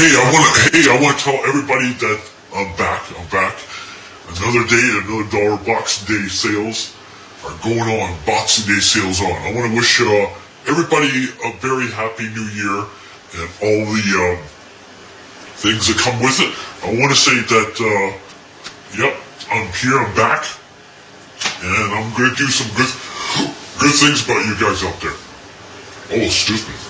Hey, I want to. Hey, I want to tell everybody that I'm back. I'm back. Another day, another dollar Boxing Day sales are going on. Boxing Day sales on. I want to wish uh, everybody a very happy New Year and all the um, things that come with it. I want to say that. Uh, yep, I'm here. I'm back, and I'm going to do some good, good things about you guys out there. Oh, excuse me.